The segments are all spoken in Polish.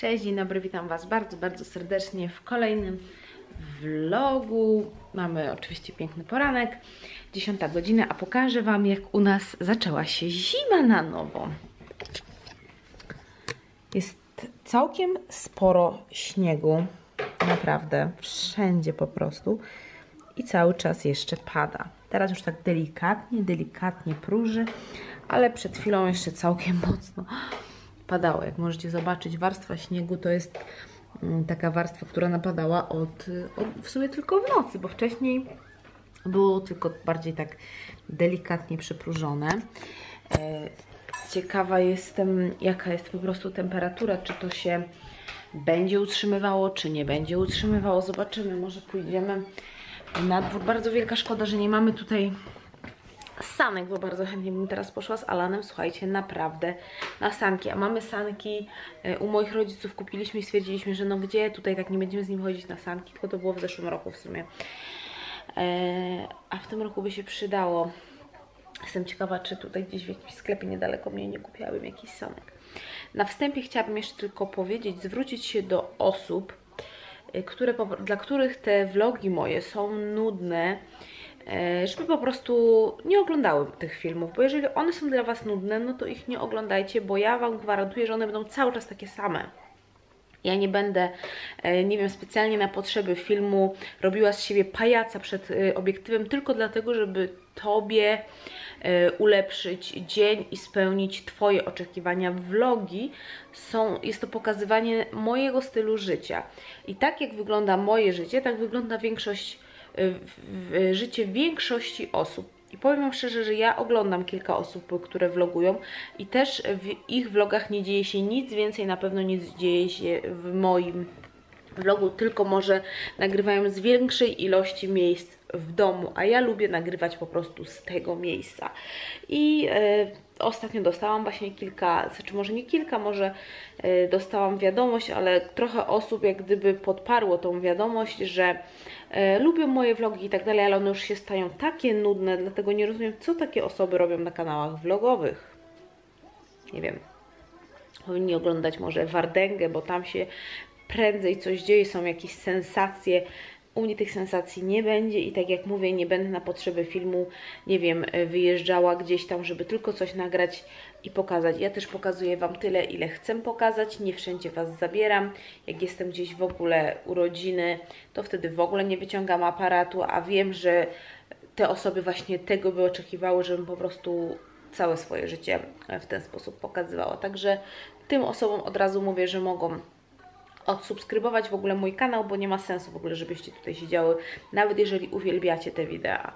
Cześć, dzień dobry, witam Was bardzo, bardzo serdecznie w kolejnym vlogu. Mamy oczywiście piękny poranek, 10 godzina, a pokażę Wam jak u nas zaczęła się zima na nowo. Jest całkiem sporo śniegu, naprawdę, wszędzie po prostu i cały czas jeszcze pada. Teraz już tak delikatnie, delikatnie próży, ale przed chwilą jeszcze całkiem mocno padało. Jak możecie zobaczyć, warstwa śniegu to jest mm, taka warstwa, która napadała od, od w sumie tylko w nocy, bo wcześniej było tylko bardziej tak delikatnie przypróżone. E, ciekawa jestem, jaka jest po prostu temperatura, czy to się będzie utrzymywało, czy nie będzie utrzymywało. Zobaczymy, może pójdziemy na dwór. Bardzo wielka szkoda, że nie mamy tutaj sanek, bo bardzo chętnie bym teraz poszła z Alanem, słuchajcie, naprawdę na sanki, a mamy sanki e, u moich rodziców, kupiliśmy i stwierdziliśmy, że no gdzie, tutaj tak nie będziemy z nim chodzić na sanki, tylko to było w zeszłym roku w sumie, e, a w tym roku by się przydało. Jestem ciekawa, czy tutaj gdzieś w jakimś sklepie niedaleko mnie nie kupiłabym jakiś sanek. Na wstępie chciałabym jeszcze tylko powiedzieć, zwrócić się do osób, e, które, dla których te vlogi moje są nudne, żeby po prostu nie oglądały tych filmów, bo jeżeli one są dla Was nudne, no to ich nie oglądajcie, bo ja Wam gwarantuję, że one będą cały czas takie same. Ja nie będę, e, nie wiem, specjalnie na potrzeby filmu robiła z siebie pajaca przed e, obiektywem tylko dlatego, żeby Tobie ulepszyć dzień i spełnić Twoje oczekiwania. Vlogi są, jest to pokazywanie mojego stylu życia. I tak jak wygląda moje życie, tak wygląda większość życie większości osób. I powiem Wam szczerze, że ja oglądam kilka osób, które vlogują i też w ich vlogach nie dzieje się nic więcej, na pewno nic dzieje się w moim vlogu, tylko może nagrywają z większej ilości miejsc w domu, a ja lubię nagrywać po prostu z tego miejsca. I e, ostatnio dostałam właśnie kilka, znaczy może nie kilka, może e, dostałam wiadomość, ale trochę osób jak gdyby podparło tą wiadomość, że e, lubią moje vlogi i tak dalej, ale one już się stają takie nudne, dlatego nie rozumiem, co takie osoby robią na kanałach vlogowych. Nie wiem. Powinni oglądać może Wardęgę, bo tam się prędzej coś dzieje, są jakieś sensacje, u mnie tych sensacji nie będzie i tak jak mówię, nie będę na potrzeby filmu, nie wiem, wyjeżdżała gdzieś tam, żeby tylko coś nagrać i pokazać. Ja też pokazuję Wam tyle, ile chcę pokazać, nie wszędzie Was zabieram. Jak jestem gdzieś w ogóle urodziny, to wtedy w ogóle nie wyciągam aparatu, a wiem, że te osoby właśnie tego by oczekiwały, żebym po prostu całe swoje życie w ten sposób pokazywała. Także tym osobom od razu mówię, że mogą odsubskrybować w ogóle mój kanał, bo nie ma sensu w ogóle, żebyście tutaj siedziały, nawet jeżeli uwielbiacie te wideo.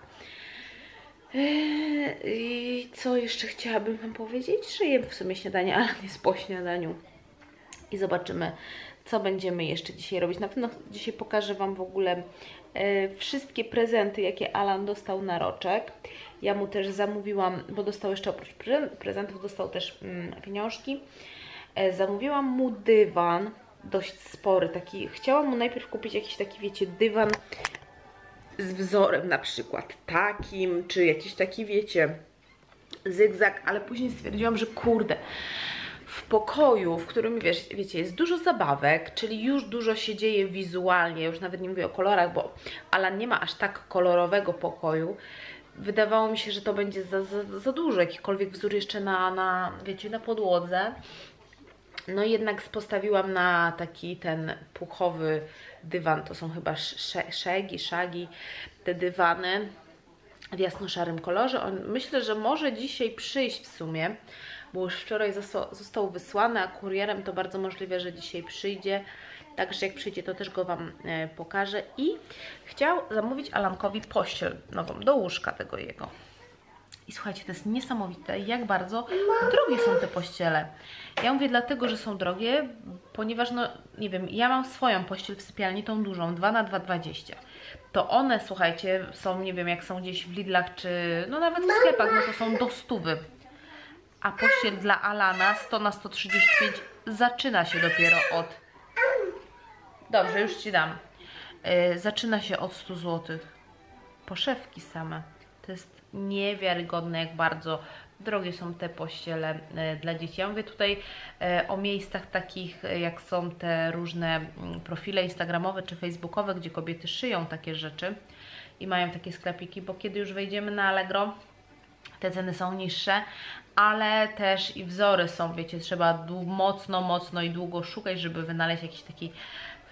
Eee, I co jeszcze chciałabym Wam powiedzieć? Że jem w sumie śniadanie, ale jest po śniadaniu. I zobaczymy, co będziemy jeszcze dzisiaj robić. Na pewno dzisiaj pokażę Wam w ogóle e, wszystkie prezenty, jakie Alan dostał na roczek. Ja mu też zamówiłam, bo dostał jeszcze oprócz prezentów, dostał też mm, pieniążki. E, zamówiłam mu dywan dość spory, taki, chciałam mu najpierw kupić jakiś taki, wiecie, dywan z wzorem na przykład takim, czy jakiś taki, wiecie, zygzak, ale później stwierdziłam, że kurde, w pokoju, w którym, wiesz, wiecie, jest dużo zabawek, czyli już dużo się dzieje wizualnie, już nawet nie mówię o kolorach, bo Alan nie ma aż tak kolorowego pokoju, wydawało mi się, że to będzie za, za, za dużo, jakikolwiek wzór jeszcze na, na, wiecie, na podłodze, no jednak postawiłam na taki ten puchowy dywan, to są chyba szegi, szagi, te dywany w jasno-szarym kolorze. On, myślę, że może dzisiaj przyjść w sumie, bo już wczoraj został wysłany, a kurierem to bardzo możliwe, że dzisiaj przyjdzie. Także jak przyjdzie, to też go Wam e, pokażę. I chciał zamówić Alankowi pościel nową do łóżka tego jego. I słuchajcie, to jest niesamowite, jak bardzo drogie są te pościele. Ja mówię dlatego, że są drogie, ponieważ, no, nie wiem, ja mam swoją pościel w sypialni, tą dużą, 2 na 2,20. To one, słuchajcie, są, nie wiem, jak są gdzieś w Lidlach, czy no nawet w sklepach, no to są do stówy. A pościel dla Alana 100 na 135 zaczyna się dopiero od... Dobrze, już Ci dam. Yy, zaczyna się od 100 zł. Poszewki same. To jest niewiarygodne, jak bardzo drogie są te pościele e, dla dzieci. Ja mówię tutaj e, o miejscach takich, e, jak są te różne mm, profile instagramowe czy facebookowe, gdzie kobiety szyją takie rzeczy i mają takie sklepiki, bo kiedy już wejdziemy na Allegro, te ceny są niższe, ale też i wzory są, wiecie, trzeba mocno, mocno i długo szukać, żeby wynaleźć jakiś taki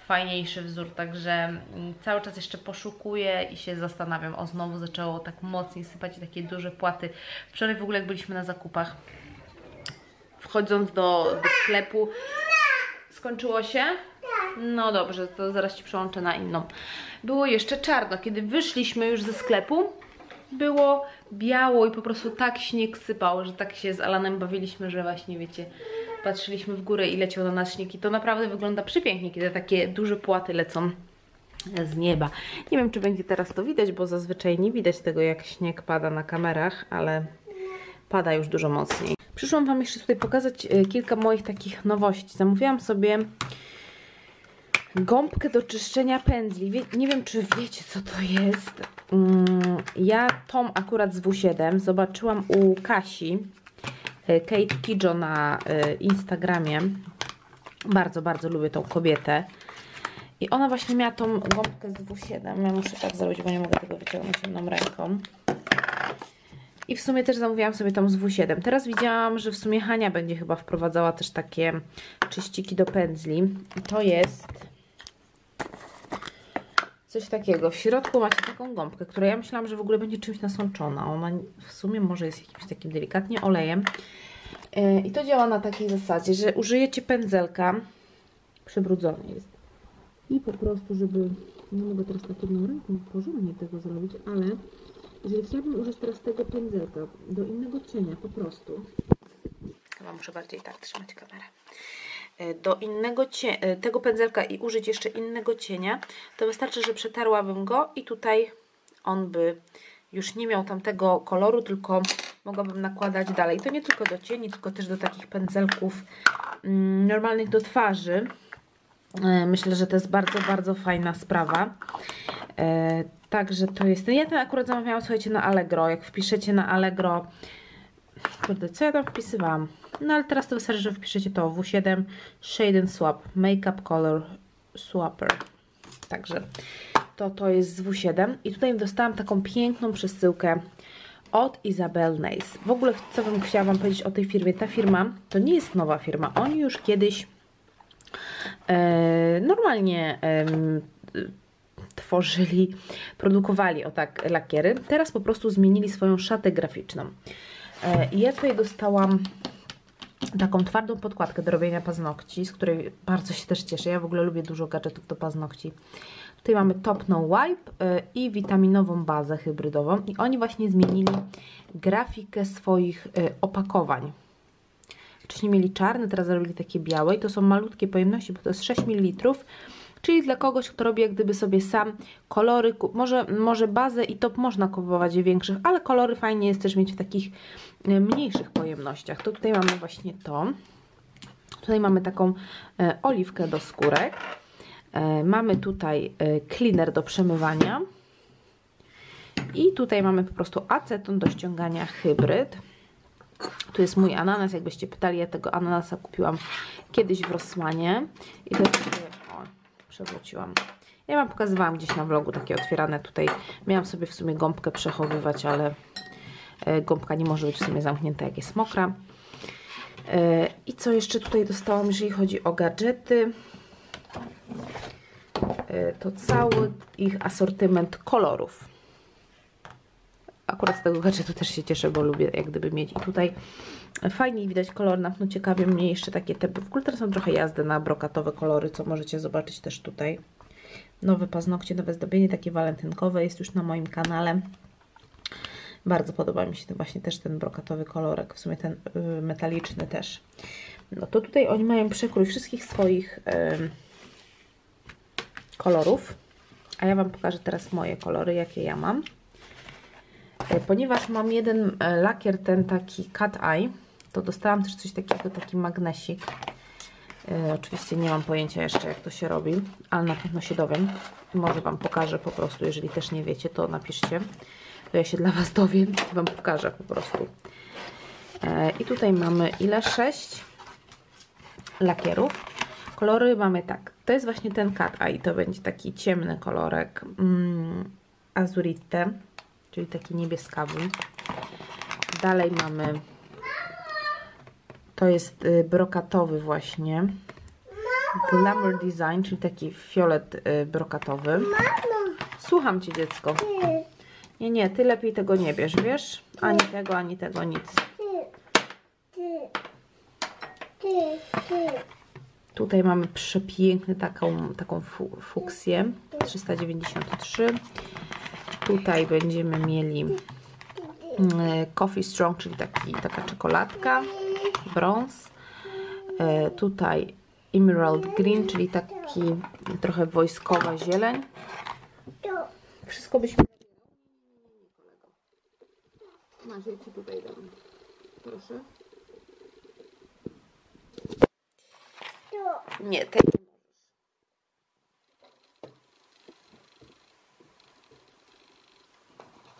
fajniejszy wzór, także mm, cały czas jeszcze poszukuję i się zastanawiam. O, znowu zaczęło tak mocniej sypać takie duże płaty. Wczoraj w ogóle jak byliśmy na zakupach, wchodząc do, do sklepu, skończyło się? No dobrze, to zaraz Ci przełączę na inną. Było jeszcze czarno. Kiedy wyszliśmy już ze sklepu, było biało i po prostu tak śnieg sypał, że tak się z Alanem bawiliśmy, że właśnie wiecie, patrzyliśmy w górę i leciał na nas śnieg i to naprawdę wygląda przepięknie, kiedy takie duże płaty lecą z nieba. Nie wiem, czy będzie teraz to widać, bo zazwyczaj nie widać tego, jak śnieg pada na kamerach, ale pada już dużo mocniej. Przyszłam Wam jeszcze tutaj pokazać e, kilka moich takich nowości. Zamówiłam sobie gąbkę do czyszczenia pędzli. Wie, nie wiem, czy wiecie, co to jest. Mm, ja tą akurat z W7 zobaczyłam u Kasi, Kate Kijo na e, Instagramie. Bardzo, bardzo lubię tą kobietę. I ona właśnie miała tą gąbkę z W7. Ja muszę tak zrobić, bo nie mogę tego wyciągnąć jedną ręką. I w sumie też zamówiłam sobie tą z W7. Teraz widziałam, że w sumie Hania będzie chyba wprowadzała też takie czyściki do pędzli. I to jest coś takiego. W środku macie taką gąbkę, która ja myślałam, że w ogóle będzie czymś nasączona. Ona w sumie może jest jakimś takim delikatnie olejem. E, I to działa na takiej zasadzie, że użyjecie pędzelka, przybrudzony jest. I po prostu, żeby, nie mogę teraz tak jedną ręką porządnie tego zrobić, ale jeżeli chciałabym użyć teraz tego pędzelka do innego cienia, po prostu. Chyba muszę bardziej tak trzymać kamerę. E, do innego e, tego pędzelka i użyć jeszcze innego cienia, to wystarczy, że przetarłabym go i tutaj on by już nie miał tamtego koloru, tylko mogłabym nakładać dalej. To nie tylko do cieni, tylko też do takich pędzelków mm, normalnych do twarzy. E, myślę, że to jest bardzo, bardzo fajna sprawa. Także to jest. Ja ten akurat zamawiałam, słuchajcie, na Allegro. Jak wpiszecie na Allegro. Kurde, co ja tam wpisywałam? No ale teraz to wystarczy, że wpiszecie to W7 Shade and Swap Makeup Color Swapper. Także to, to jest z W7 i tutaj dostałam taką piękną przesyłkę od Isabel Nace. W ogóle co bym chciała Wam powiedzieć o tej firmie. Ta firma to nie jest nowa firma. Oni już kiedyś e, normalnie e, tworzyli, produkowali o tak lakiery. Teraz po prostu zmienili swoją szatę graficzną. E, ja tutaj dostałam taką twardą podkładkę do robienia paznokci, z której bardzo się też cieszę. Ja w ogóle lubię dużo gadżetów do paznokci. Tutaj mamy Top No Wipe y, i witaminową bazę hybrydową i oni właśnie zmienili grafikę swoich y, opakowań. Wcześniej mieli czarne, teraz zrobili takie białe i to są malutkie pojemności, bo to jest 6 ml czyli dla kogoś, kto robi jak gdyby sobie sam kolory, może, może bazę i top można kupować w większych, ale kolory fajnie jest też mieć w takich mniejszych pojemnościach. To tutaj mamy właśnie to. Tutaj mamy taką e, oliwkę do skórek. E, mamy tutaj cleaner do przemywania. I tutaj mamy po prostu aceton do ściągania hybryd. Tu jest mój ananas, jakbyście pytali, ja tego ananasa kupiłam kiedyś w Rosmanie. I to jest przewróciłam. Ja Wam pokazywałam gdzieś na vlogu takie otwierane tutaj. Miałam sobie w sumie gąbkę przechowywać, ale e, gąbka nie może być w sumie zamknięta, jak jest mokra. E, I co jeszcze tutaj dostałam, jeżeli chodzi o gadżety? E, to cały ich asortyment kolorów. Akurat z tego gadżetu też się cieszę, bo lubię jak gdyby mieć. I tutaj Fajnie widać kolor, na pewno ciekawie mnie jeszcze takie te, w ogóle teraz są trochę jazdy na brokatowe kolory, co możecie zobaczyć też tutaj. Nowe paznokcie, nowe zdobienie, takie walentynkowe jest już na moim kanale. Bardzo podoba mi się ten właśnie też ten brokatowy kolorek, w sumie ten y, metaliczny też. No to tutaj oni mają przekrój wszystkich swoich y, kolorów, a ja Wam pokażę teraz moje kolory, jakie ja mam. Y, ponieważ mam jeden y, lakier, ten taki cat eye, to dostałam też coś takiego, taki magnesik. E, oczywiście nie mam pojęcia jeszcze jak to się robi, ale na pewno się dowiem. Może Wam pokażę po prostu, jeżeli też nie wiecie, to napiszcie. To ja się dla Was dowiem i Wam pokażę po prostu. E, I tutaj mamy ile? 6 lakierów. Kolory mamy tak. To jest właśnie ten cat eye. To będzie taki ciemny kolorek. Mm, azurite, czyli taki niebieskawy. Dalej mamy to jest y, brokatowy właśnie. Glamour Design, czyli taki fiolet y, brokatowy. Słucham Cię, dziecko. Nie, nie, Ty lepiej tego nie bierz, wiesz? Ani tego, ani tego, nic. Tutaj mamy przepiękny taką, taką fu fuksję 393. Tutaj będziemy mieli mm, Coffee Strong, czyli taki, taka czekoladka, brąz. E, tutaj Emerald Green, czyli taki trochę wojskowa zieleń. Wszystko byśmy... Masz, ja Ci tutaj dam. Proszę. Nie, tej nie możesz.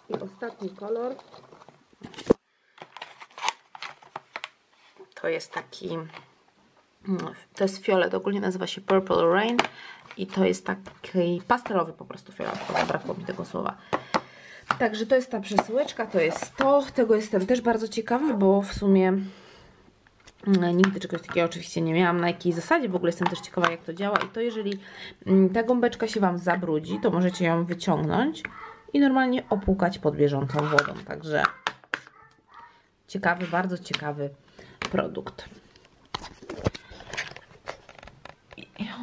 I ostatni kolor to jest taki to jest fiolet, ogólnie nazywa się Purple Rain i to jest taki pastelowy po prostu fiolet, brakło mi tego słowa. Także to jest ta przesyłeczka, to jest to. Tego jestem też bardzo ciekawa, bo w sumie mm, nigdy czegoś takiego oczywiście nie miałam. Na jakiej zasadzie w ogóle jestem też ciekawa, jak to działa. I to jeżeli mm, ta gąbeczka się Wam zabrudzi, to możecie ją wyciągnąć i normalnie opłukać pod bieżącą wodą. Także ciekawy, bardzo ciekawy produkt.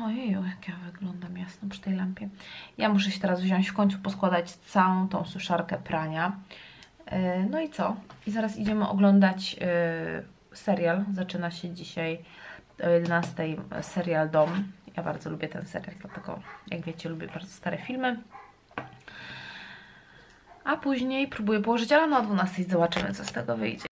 Ojeju, jak ja wyglądam jasno przy tej lampie. Ja muszę się teraz wziąć w końcu, poskładać całą tą suszarkę prania. E, no i co? I zaraz idziemy oglądać e, serial. Zaczyna się dzisiaj o 11 serial Dom. Ja bardzo lubię ten serial, dlatego jak wiecie lubię bardzo stare filmy. A później próbuję położyć, ale no o 12 zobaczymy co z tego wyjdzie.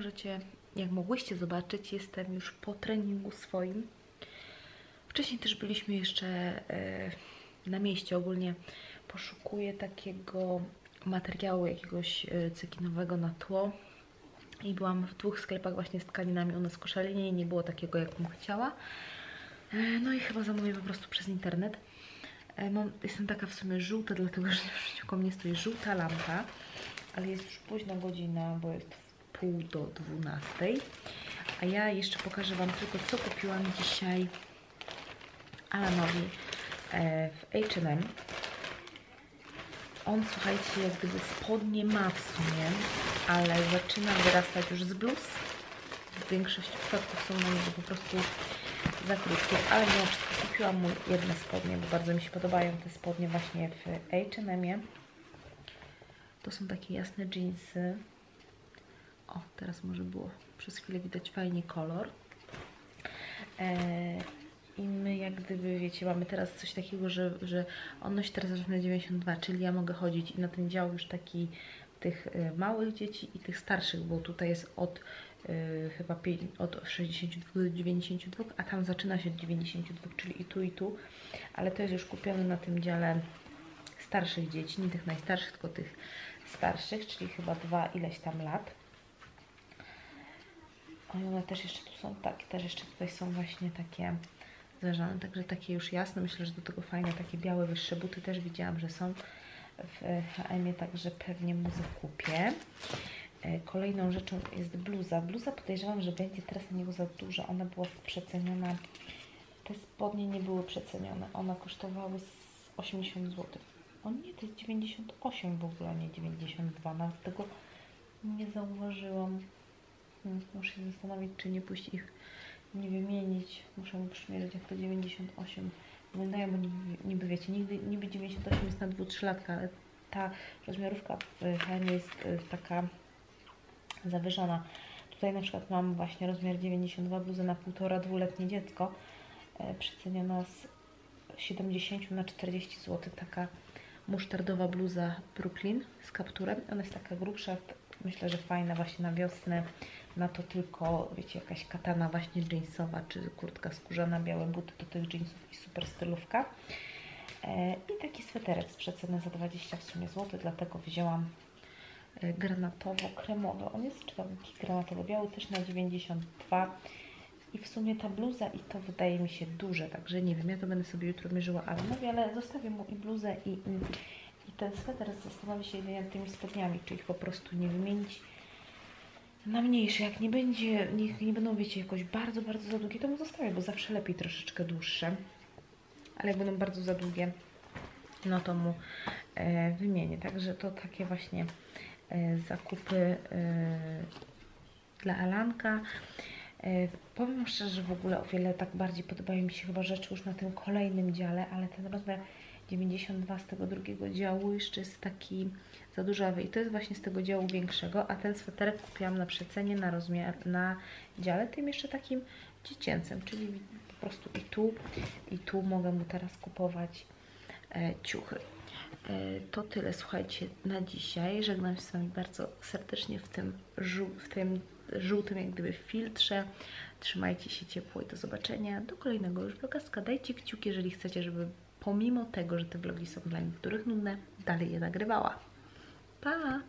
Możecie, jak mogłyście zobaczyć, jestem już po treningu swoim. Wcześniej też byliśmy jeszcze e, na mieście. Ogólnie poszukuję takiego materiału jakiegoś e, cekinowego na tło. I byłam w dwóch sklepach właśnie z tkaninami u nas w Koszalinie i nie było takiego, jak bym chciała. E, no i chyba zamówię po prostu przez internet. Mam, jestem taka w sumie żółta, dlatego że przeciwko mnie stoi żółta lampa, ale jest już późna godzina, bo jest pół do 12. A ja jeszcze pokażę Wam tylko, co kupiłam dzisiaj Alanowi e, w H&M. On, słuchajcie, jak gdyby spodnie ma w sumie, ale zaczyna wyrastać już z bluz, większość przodków są na niego po prostu za krótkie, ale mimo wszystko kupiłam mu jedne spodnie, bo bardzo mi się podobają te spodnie właśnie w H&M-ie. To są takie jasne jeansy. O, teraz może było przez chwilę widać fajnie kolor. Eee, I my jak gdyby, wiecie, mamy teraz coś takiego, że, że on nosi teraz rozmiar 92, czyli ja mogę chodzić i na ten dział już taki tych y, małych dzieci i tych starszych, bo tutaj jest od y, chyba od 62 do 92, a tam zaczyna się od 92, czyli i tu i tu, ale to jest już kupione na tym dziale starszych dzieci, nie tych najstarszych, tylko tych starszych, czyli chyba dwa ileś tam lat. A one też jeszcze tu są, tak, też jeszcze tutaj są właśnie takie zależane, także takie już jasne, myślę, że do tego fajne, takie białe, wyższe buty też widziałam, że są w H&M-ie, także pewnie mu zakupię. E, Kolejną rzeczą jest bluza. Bluza podejrzewam, że będzie teraz na niego za duża. Ona była przeceniona. Te spodnie nie były przecenione. One kosztowały z 80 zł. O nie, to jest 98 w ogóle, nie 92. Nawet tego nie zauważyłam. Hmm, Muszę się zastanowić, czy nie pójść ich nie wymienić. Muszę mu przymierzyć, jak to 98 wyglądają, bo niby, wiecie, niby, niby 98 jest na 2-3 latka, ale ta rozmiarówka w H&M jest y, taka zawyżona. Tutaj na przykład mam właśnie rozmiar 92 bluzę na półtora dwuletnie dziecko, e, przeceniona z 70 na 40 zł, taka musztardowa bluza Brooklyn z kapturem. Ona jest taka grubsza, myślę, że fajna właśnie na wiosnę. Na to tylko, wiecie, jakaś katana właśnie jeansowa, czy kurtka skórzana, białe buty do tych jeansów i super stylówka. E, I taki sweterek z przeceny za 20 w sumie zł, dlatego wzięłam e, granatowo-kremowy. On jest taki granatowo-biały, też na 92. I w sumie ta bluza i to wydaje mi się duże, także nie wiem, ja to będę sobie jutro mierzyła, mówię, ale zostawię mu i bluzę i, i, ten sweter zastanowię się nad tymi spodniami, czy ich po prostu nie wymienić na mniejsze. Jak nie będzie, nie, nie będą, wiecie, jakoś bardzo, bardzo za długie, to mu zostawię, bo zawsze lepiej troszeczkę dłuższe. Ale jak będą bardzo za długie, no to mu e, wymienię. Także to takie właśnie e, zakupy e, dla Alanka. E, powiem szczerze, że w ogóle o wiele tak bardziej podobają mi się chyba rzeczy już na tym kolejnym dziale, ale ten rozmiar 92 z tego drugiego działu jeszcze jest taki za dużawy i to jest właśnie z tego działu większego, a ten sweterek kupiłam na przecenie na rozmiar na dziale tym jeszcze takim dziecięcym, czyli po prostu i tu i tu mogę mu teraz kupować e, ciuchy. E, to tyle, słuchajcie, na dzisiaj. Żegnam się z Wami bardzo serdecznie w tym, w tym żółtym jak gdyby filtrze. Trzymajcie się ciepło i do zobaczenia. Do kolejnego już vlogaska. Dajcie kciuki, jeżeli chcecie, żeby pomimo tego, że te vlogi są dla niektórych nudne, dalej je nagrywała. Pa!